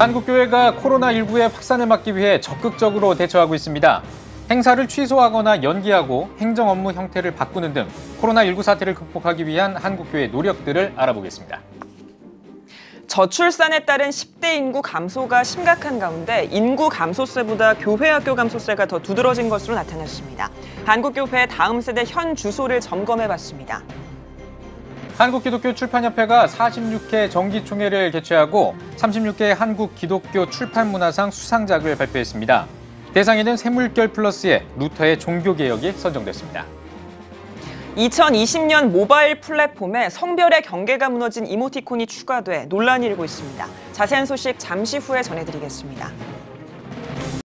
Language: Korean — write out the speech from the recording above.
한국교회가 코로나19의 확산을 막기 위해 적극적으로 대처하고 있습니다. 행사를 취소하거나 연기하고 행정 업무 형태를 바꾸는 등 코로나19 사태를 극복하기 위한 한국교회 노력들을 알아보겠습니다. 저출산에 따른 10대 인구 감소가 심각한 가운데 인구 감소세보다 교회 학교 감소세가 더 두드러진 것으로 나타났습니다. 한국교회 다음 세대 현 주소를 점검해 봤습니다. 한국기독교 출판협회가 46회 정기총회를 개최하고 36개 한국 기독교 출판문화상 수상작을 발표했습니다. 대상에는 새물결 플러스의 루터의 종교개혁이 선정됐습니다. 2020년 모바일 플랫폼에 성별의 경계가 무너진 이모티콘이 추가돼 논란이 일고 있습니다. 자세한 소식 잠시 후에 전해드리겠습니다.